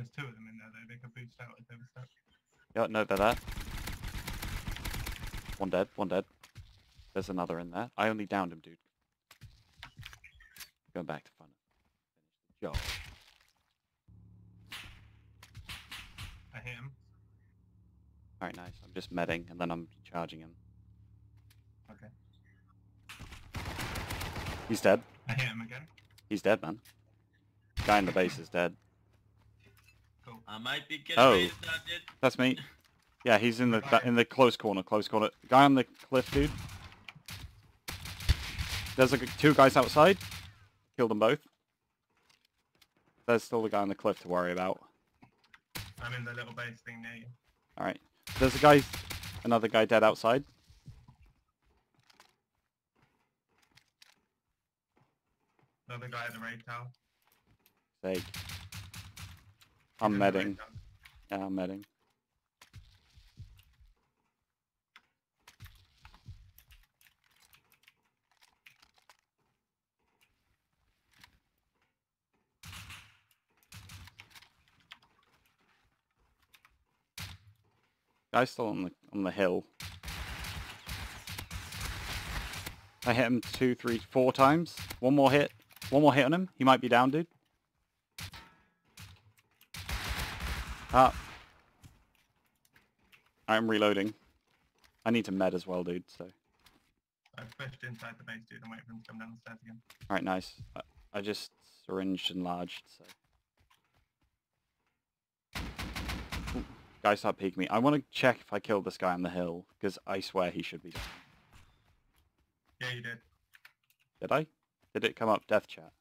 There's two of them in there though. They could boost out if they were stuck. Yeah, no, they're there. One dead, one dead. There's another in there. I only downed him, dude. Going back to fun. Finish the job. I hit him. Alright, nice. I'm just medding and then I'm charging him. Okay. He's dead. I hit him again. He's dead, man. Guy in the base is dead. Cool. I might be getting Oh. raised. That's me. Yeah, he's in the Right. in the close corner, close corner. Guy on the cliff, dude. There's like two guys outside. Killed them both. There's still the guy on the cliff to worry about. I'm in the little base thing near you. All right. There's a guy, another guy dead outside. Another guy at the raid tower. Sake. I'm in the raid medding. Yeah, I'm medding. Guy's still on the on the hill. I hit him two, three, four times. One more hit. One more hit on him. He might be down, dude. Ah. I'm reloading. I need to med as well, dude, so. I've pushed inside the base, dude. I'm waiting for him to come down the stairs again. Alright, nice. I, I just syringed and enlarged, so. Ooh, guy start peeking me. I want to check if I killed this guy on the hill, because I swear he should be dead. Yeah, you did. Did I? Did it come up death chat?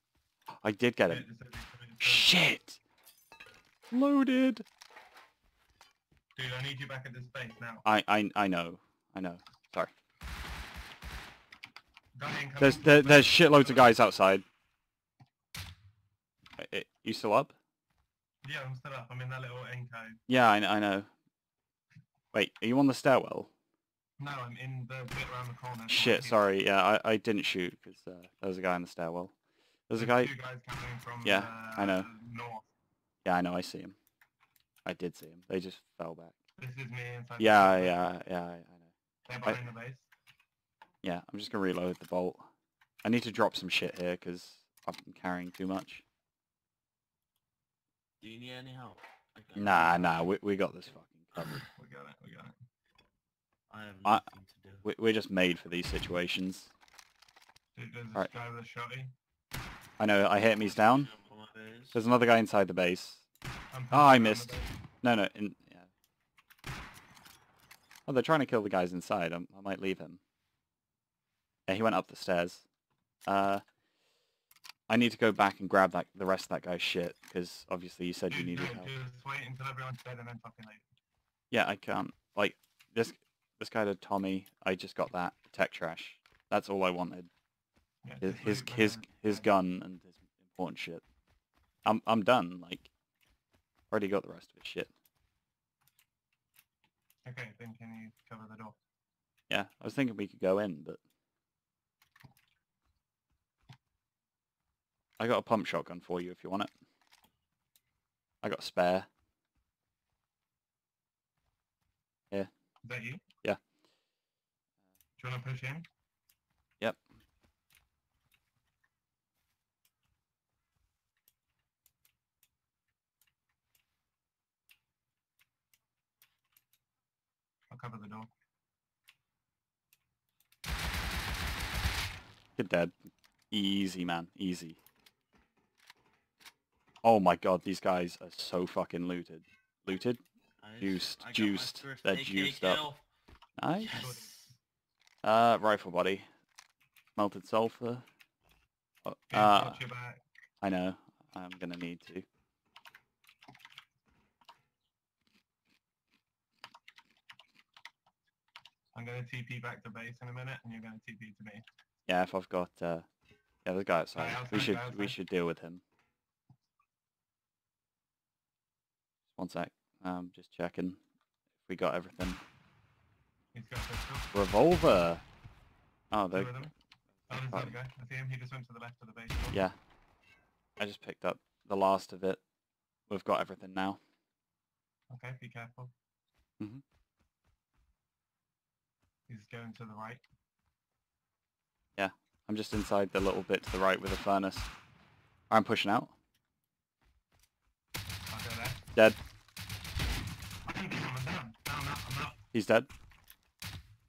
I did get him. it said he committed suicide. Shit! Loaded! Dude, I need you back at this base now. I, I, I know. I know. Sorry. There's there, there's shitloads of guys outside. Uh, uh, You still up? Yeah, I'm still up. I'm in that little end cove. Yeah, I, I know. Wait, are you on the stairwell? No, I'm in the bit around the corner. Shit, sorry. Yeah, I, I didn't shoot because uh, there was a guy in the stairwell. There's a guy. Two guys coming from Yeah, uh, I know. north. Yeah, I know. I see him. I did see him. They just fell back. This is me inside. the Yeah, yeah, yeah. I, I know. They're I- behind the base. Yeah, I'm just gonna reload the bolt. I need to drop some shit here because I've been carrying too much. Do you need any help? I got Nah, nah. We we got this fucking covered. We got it. We got it. I have I- nothing to do. We, we're just made for these situations. Dude, there's this Alright. guy with a shotty. I know. I hit him. He's down. Jump on my base. There's another guy inside the base. Oh, I pushing around the missed. No, no. In, yeah. Oh, they're trying to kill the guys inside. I'm, I might leave him. Yeah, he went up the stairs. Uh, I need to go back and grab that the rest of that guy's shit because obviously you said you needed help. Just wait until everyone's dead and then fucking leave. Yeah, I can't. Like this, this guy to Tommy. I just got that tech trash. That's all I wanted. Yeah, His his his, his gun and his important shit. I'm I'm done. Like, already got the rest of his shit. Okay, then can you cover the door? Yeah, I was thinking we could go in, but I got a pump shotgun for you if you want it. I got a spare. Is that you? Yeah. Do you want to push in? Cover the door. You're dead. Easy, man. Easy. Oh my god, these guys are so fucking looted. Looted? Nice. Juiced, I got my juiced. They're AK juiced up. Nice. Yes. Uh, rifle body. Melted sulfur. Oh, uh, watch your back. I know. I'm gonna need to. I'm going to TP back to base in a minute, and you're going to TP to me. Yeah, if I've got, uh, yeah, there's a guy outside. we outside, should, guy we should deal with him. One sec. Um, just checking if we got everything. He's got pistol. Revolver. Oh, Two they, of them. Oh, there's Right. another guy. I see him. He just went to the left of the base. yeah. I just picked up the last of it. we've got everything now. Okay, be careful. Mhm. He's going to the right. Yeah, I'm just inside the little bit to the right with the furnace. I'm pushing out. I'll go there. Dead. He's coming down. Down, up, I'm up. He's dead.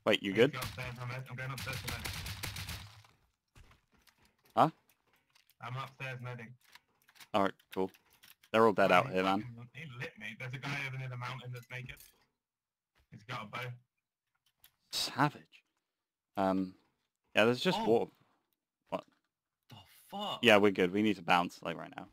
Wait, you good? I'm, going upstairs to. Huh? I'm upstairs medding. Alright, cool. They're all dead out here, man. He lit me. There's a guy over near the mountain that's naked. He's got a bow. Savage. Um, yeah, there's just Oh. water. The fuck? Yeah, we're good. We need to bounce, like, right now.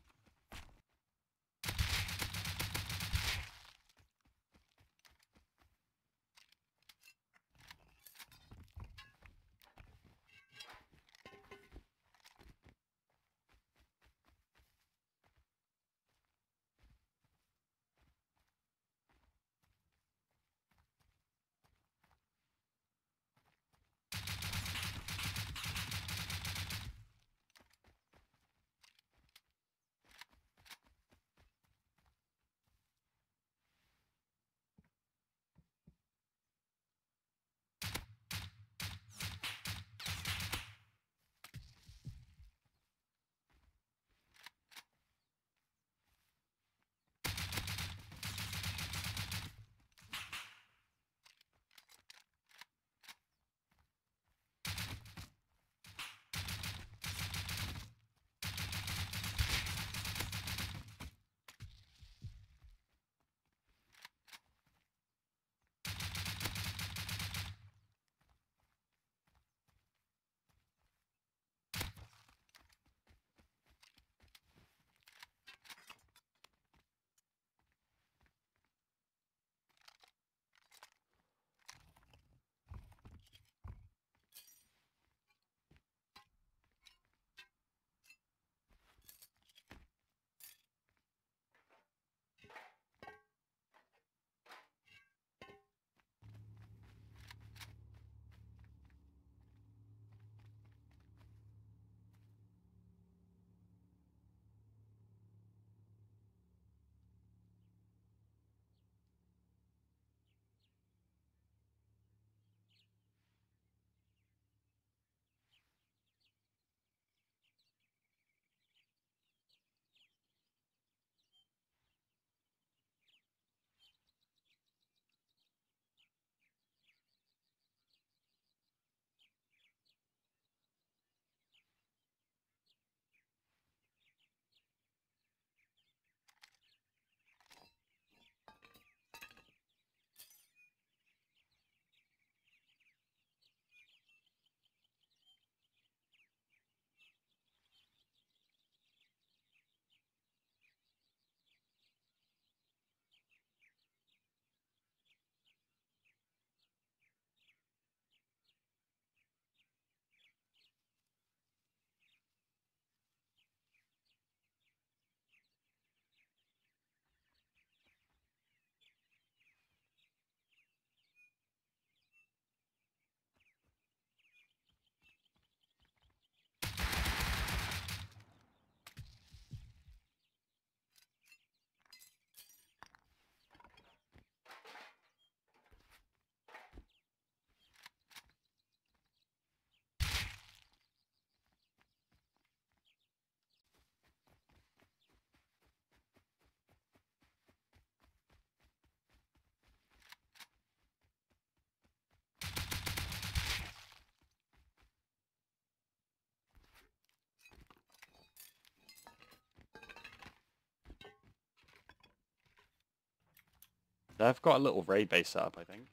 They've got a little raid base set up, I think.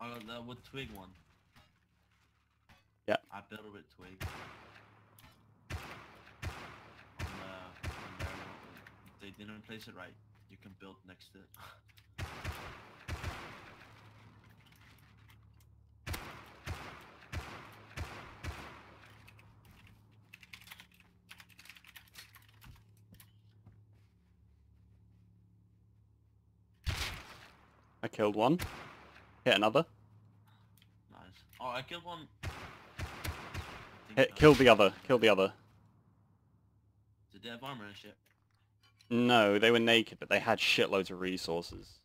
Oh, got that with twig one. Yeah. I built it with twig. On the, on their, they didn't place it right. You can build next to it. killed one. Hit another. nice. Oh, I killed one. I Hit, so. killed the other. Killed the other. Did they have armor and shit? No, they were naked, but they had shitloads of resources.